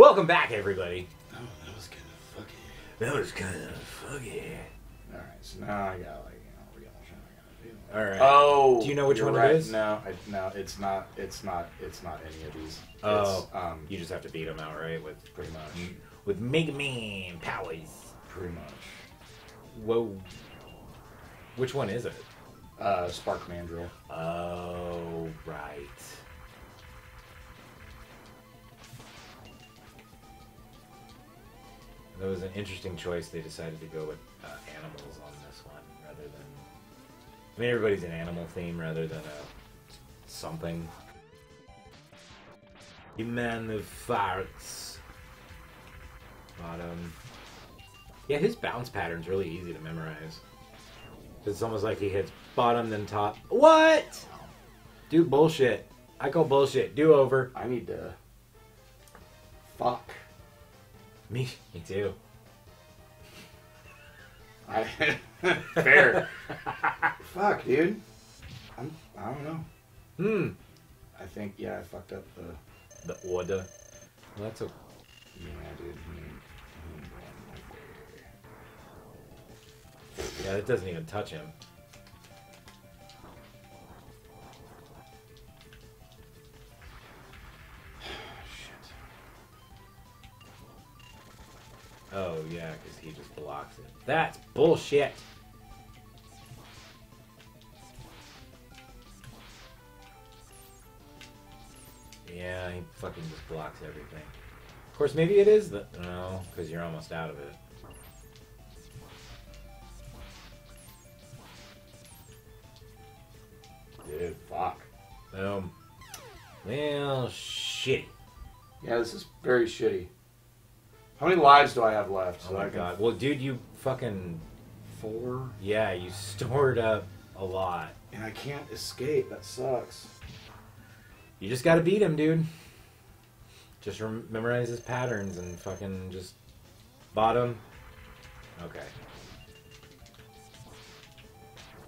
Welcome back, everybody. Oh, that was kind of fucky. That was kind of foggy. All right, so now I got like you know real shit I gotta do. All right. Oh, Do you know which one it right. is? No, I, no, it's not. It's not. It's not any of these. Oh. it's, um, You just have to beat them outright with pretty much, with Mega Man powers. pretty much. Whoa. Which one is it? Uh, Spark Mandrill. Oh, right. That was an interesting choice. They decided to go with uh, animals on this one rather than. I mean, everybody's an animal theme rather than a something. You man of farts. Bottom. Yeah, his bounce pattern's really easy to memorize. It's almost like he hits bottom then top. What? Do bullshit. I call bullshit. Do over. I need to. Me, me too. I fair. Fuck, dude. I'm. I don't know. Hmm. I think yeah, I fucked up the. The order. Well, that's a. Yeah, dude. he- he went right Yeah, that doesn't even touch him. Oh yeah, because he just blocks it. That's bullshit. Yeah, he fucking just blocks everything. Of course, maybe it is the no, because you're almost out of it. Dude, fuck. Boom. Well, shit. Yeah, this is very shitty. How many lives do I have left? Oh my can- god. Well, dude, you fucking Four. yeah, you stored up a lot. And I can't escape. That sucks. You just gotta beat him, dude. Just rem- memorize his patterns and fucking just bottom. Okay.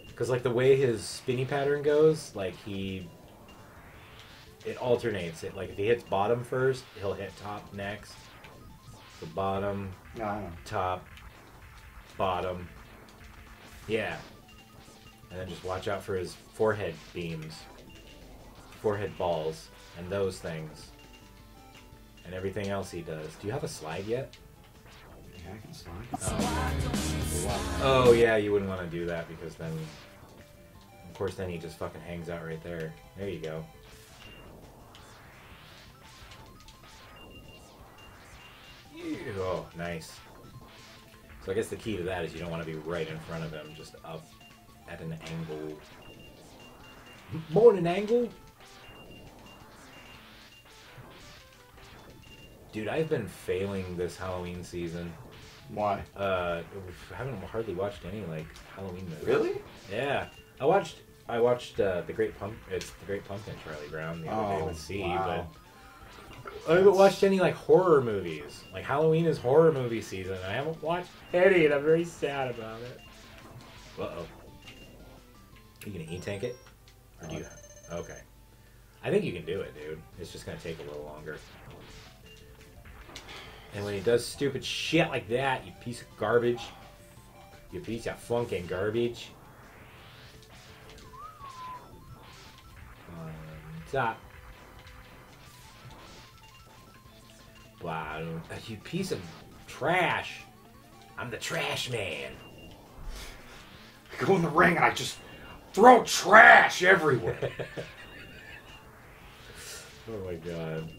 Because like the way his spinny pattern goes, like he, it alternates. It like if he hits bottom first, he'll hit top next. The bottom, No, I know. top, bottom. Yeah. And then just watch out for his forehead beams, forehead balls, and those things. And everything else he does. Do you have a slide yet? Yeah, I can slide. Oh, oh yeah, you wouldn't want to do that because then, of course, then he just fucking hangs out right there. There you go. Nice. So I guess the key to that is you don't want to be right in front of him, just up at an angle. More than an angle? Dude, I've been failing this Halloween season. Why? Uh, I haven't hardly watched any like Halloween movies. Really? Yeah, I watched. I watched uh, the Great Pump. It's the Great Pumpkin, Charlie Brown, the other day Oh, with C. wow. But I haven't watched any like horror movies. Like Halloween is horror movie season. I haven't watched any, and I'm very sad about it. Uh oh. You gonna e tank it? Or do you? Okay. I think you can do it, dude. It's just gonna take a little longer. And when he does stupid shit like that, you piece of garbage. You piece of funkin' garbage. On top. Uh, You piece of trash. I'm the trash man. I go in the ring and I just throw trash everywhere. Oh my god.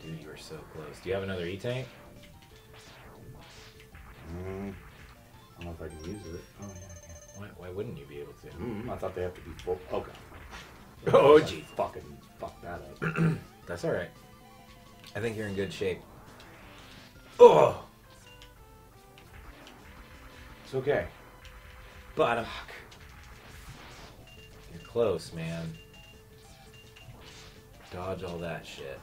Dude, you were so close. Do you have another E-Tank? mm, I don't know if I can use it. Oh, yeah, Why, why wouldn't you be able to? Mm, I thought they have to be full. Okay. Oh, I gee. Fucking that up. That's alright. I think you're in good shape. Oh! It's okay. Bottom. You're close, man. Dodge all that shit.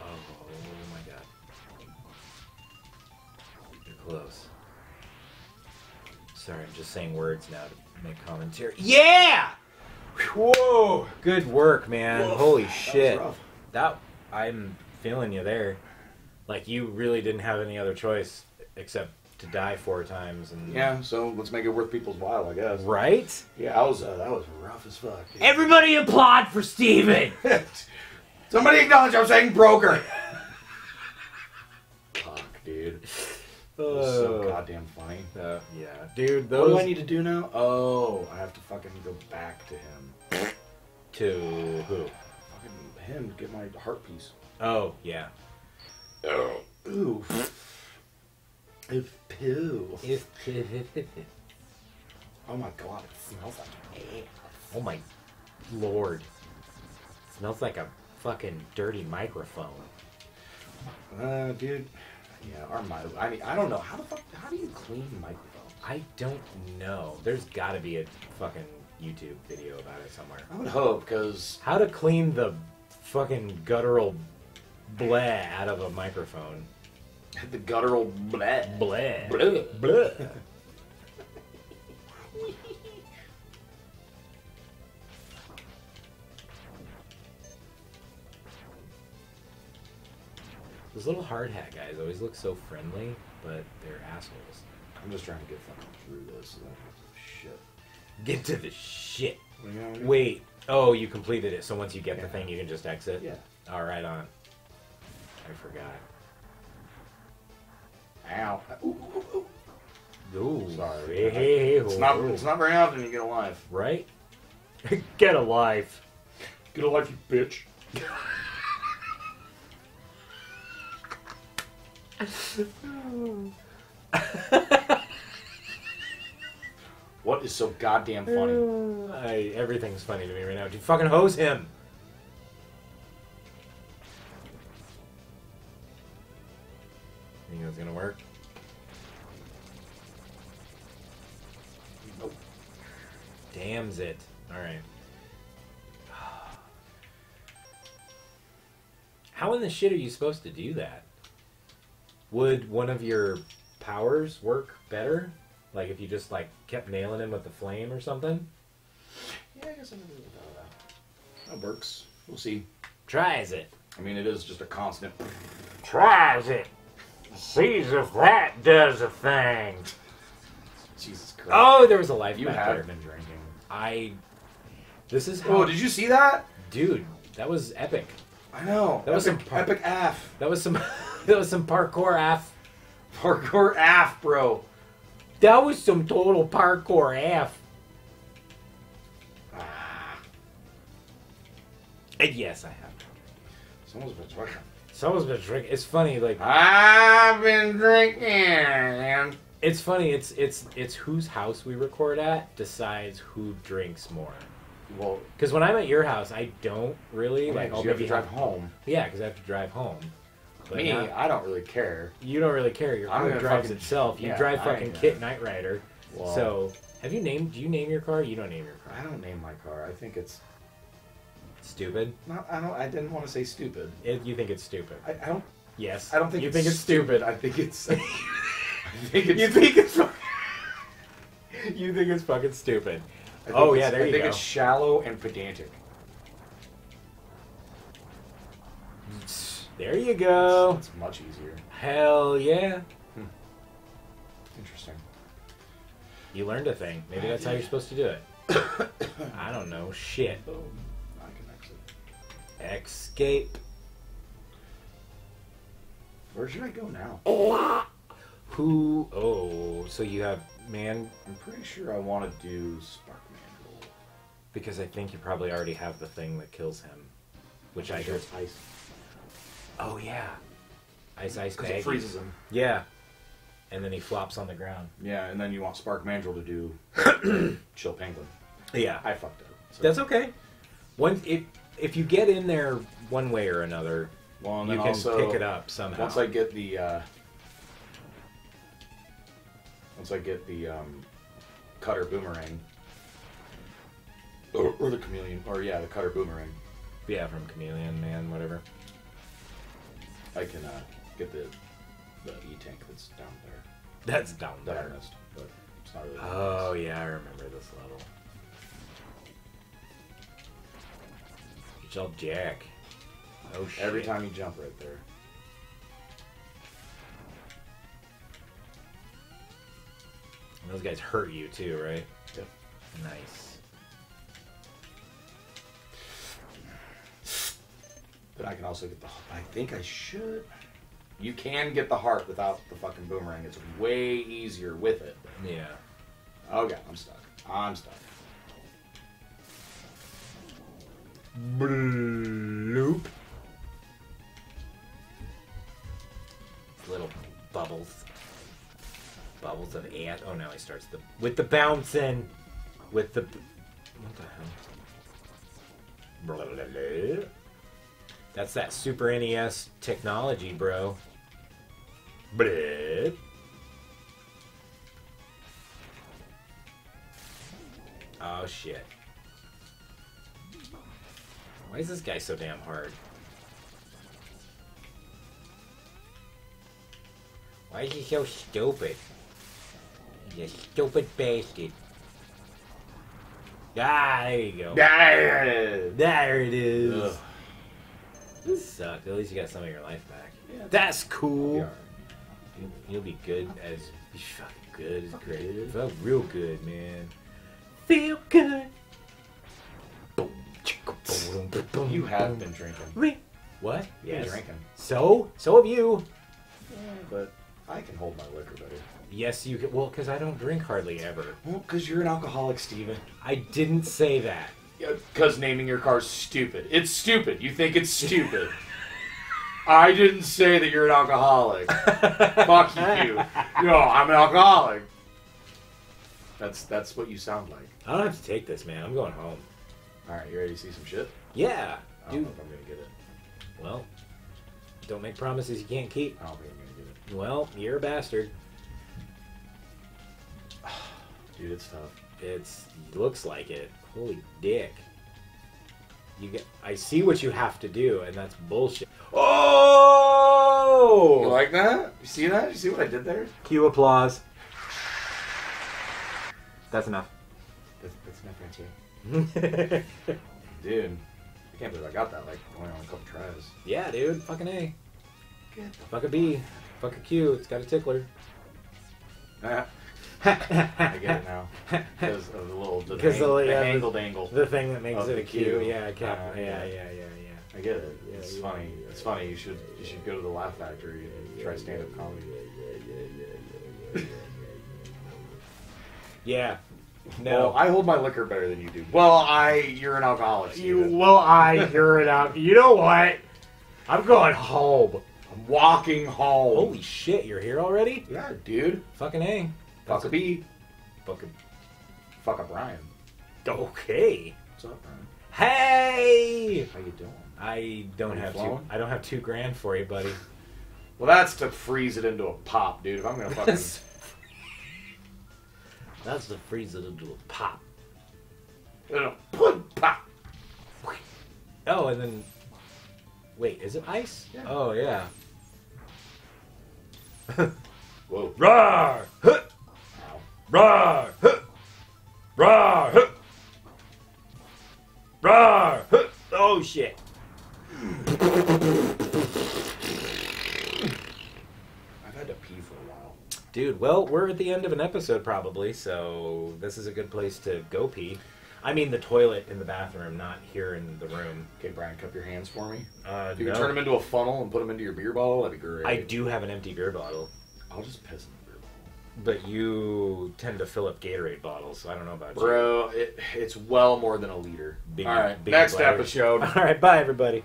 Oh, oh my god. You're close. Sorry, I'm just saying words now to make commentary. Yeah! Whoa! Good work, man. Woof. Holy That was shit. rough. That I'm feeling you there. Like you really didn't have any other choice except to die four times and Yeah, so let's make it worth people's while, I guess. Right? Yeah, I was uh, that was rough as fuck. dude. Everybody applaud for Stephen! Somebody acknowledge I'm saying broker. Fuck, dude. That was so goddamn funny. uh, yeah, dude. What do I need to do now? Oh, I have to fucking go back to him. to who? Fucking him to get my heart piece. Oh yeah. Oh. Ooh. It's poo. If Oh my god, it smells like ass. oh my lord, smells like a fucking dirty microphone. Uh, dude. Yeah, our mic. I mean, I don't know how the fuck. How do you clean microphones? I don't know. There's got to be a fucking YouTube video about it somewhere. I would hope, because How to clean the fucking guttural bleh out of a microphone. the guttural bleh. Bleh. Bleh. Bleh. Those little hard hat guys always look so friendly, but they're assholes. I'm just trying to get fucking through this. So shit. Get to the shit. You know I mean? Wait. Oh, you completed it. So once you get the thing, you can just exit. Yeah. All right, on. I forgot. Ow. Ooh, ooh, ooh. Ooh. Sorry. Hey, It's not. It's not very often you get a life. right. get a life. Get a life, you bitch. What is so goddamn funny? I, everything's funny to me right now. Dude, fucking hose him. Think that's gonna work? Nope. Damns it. Alright. How in the shit are you supposed to do that? Would one of your powers work better? Like if you just like kept nailing him with the flame or something? Yeah, I guess I never really thought of that. That works. We'll see. Tries it. I mean, it is just a constant. Tries it. Sees if that does a thing. Jesus Christ. Oh, there was a life you back have there. been drinking. I. This is how. Oh, did you see that? Dude, that was epic. I know. That was some par- epic af. That was some. that was some parkour af. Parkour af, bro. That was some total parkour af. Ah, And yes, I have. someone's been drinking. Someone's been drinking. It's funny, like I've been drinking. And it's funny. It's it's it's whose house we record at decides who drinks more. well, Because when I'm at your house, I don't really like. I'll you have to maybe drive home. Yeah, because I have to drive home. But Me, not- I don't really care. you don't really care. Your car drives fucking- itself. You yeah, drive I fucking KITT Knight Rider. Well, So, have you named? Do you name your car? You don't name your car. I don't name my car. I think it's Stupid. not. I don't. I didn't want to say stupid. It, you think it's stupid? I, I don't. Yes. I don't think you it's think it's stupid. I think it's. I think it's. you think it's. you think it's fucking stupid. Oh, yeah, there I you think go. it's shallow and pedantic. There you go. It's, much easier. Hell yeah. Hmm. Interesting. You learned a thing. Maybe that's how you're supposed to do it. I don't know. Shit. Boom. I can exit. Escape. Where should I go now? Who? Oh, so you have man? I'm pretty sure I want to do Spark Mandrill. Because I think you probably already have the thing that kills him, which I sure just. ice. Oh yeah. Ice ice Because it freezes him. Yeah. And then he flops on the ground. Yeah, and then you want Spark Mandrill to do Chill Penguin. Yeah. I fucked up. So- That's okay. One if if you get in there one way or another, Well, you can also, pick it up somehow. Once I get the, uh, once I get the um, cutter boomerang, or, or the chameleon, or yeah, the cutter boomerang, yeah, from Chameleon Man, whatever. I can uh, get the the E tank that's down there That's down that I there. missed, but it's not really. Oh yeah, I remember this level. It's all Jack. Oh shit. Every time you jump right there. And those guys hurt you too, right? Yep. Nice. I can also get the. I think I should. You can get the heart without the fucking boomerang. It's way easier with it. Yeah. Okay, I'm stuck. I'm stuck. Bloop. Little bubbles. Bubbles of ant. Oh, now he starts the with the bouncing. With the. What the hell? Blah, blah, blah. That's that Super NES technology, bro. Bleh. Oh shit. Why is this guy so damn hard? Why is he so stupid? You stupid bastard. Ah, there you go. Yeah. There it is. Ugh. This sucked. At least you got some of your life back. Yeah. That's cool. Yeah. You- You'll be good as be fucking good as Fuck great. good. Felt real good, man. Feel good. You have been drinking. What? You've drinking. So? So have you. But I can hold my liquor better. Yes, you can. Well, because I don't drink hardly ever. Well, because you're an alcoholic, Stephen. I didn't say that. Because naming your car stupid. It's stupid. You think it's stupid. I didn't say that you're an alcoholic. Fuck you. No, I'm an alcoholic. That's that's what you sound like. I don't have to take this, man. I'm going home. All right, you ready to see some shit? Yeah, I don't dude. know if I'm gonna get it. Well, don't make promises you can't keep. I don't think I'm gonna get it. Well, you're a bastard. Dude, it's tough. It's looks like it. Holy dick. You get. I see what you have to do, and that's bullshit. Oh! You like that? You see that? You see what I did there? Cue applause. That's enough. That's, that's not fancy. Dude, I can't believe I got that like only on a couple tries. yeah, dude. Fucking A. Get Fuck a B. Fuck a Q. It's got a tickler. the I get it now. Because of the little the, hang, the- the, yeah, the- angle. The thing that makes it a Q. Q. Yeah, cap. Uh, yeah, yeah. yeah, yeah, I get it. Yeah, It's yeah, funny. yeah, It's funny. You should you should go to the Laugh Factory and try stand up comedy. yeah. No, No. I hold my liquor better than you do. Well, I you're an alcoholic. you Stephen. well, I hear it out. You know what? I'm going home. I'm walking home. Holy shit! You're here already? yeah, dude. Fucking A. Fuck a B. Fucking. Fuck a Brian. Okay. What's up, Brian? Hey. How you doing? I don't have two. I don't have two grand for you, buddy. Well, that's to freeze it into a pop, dude. If I'm gonna fucking That's to freeze it into a pop. It'll put pop. Oh, and then wait, is it ice? Yeah. Oh yeah. Whoa. Rawr! Huh! Rawr! Huh! Rawr! Huh! Rawr! Huh! Oh shit! I've had to pee for a while. Dude, well, we're at the end of an episode probably, so this is a good place to go pee. I mean, the toilet in the bathroom, not here in the room. Okay, Brian, cup your hands for me. Uh, If you no. can turn them into a funnel and put them into your beer bottle, that'd be great. I do have an empty beer bottle, I'll just piss in bottle. But you tend to fill up Gatorade bottles, so I don't know about Bro, it, it's well more than a liter. Big- All right, big next bladder. episode. All right, bye everybody.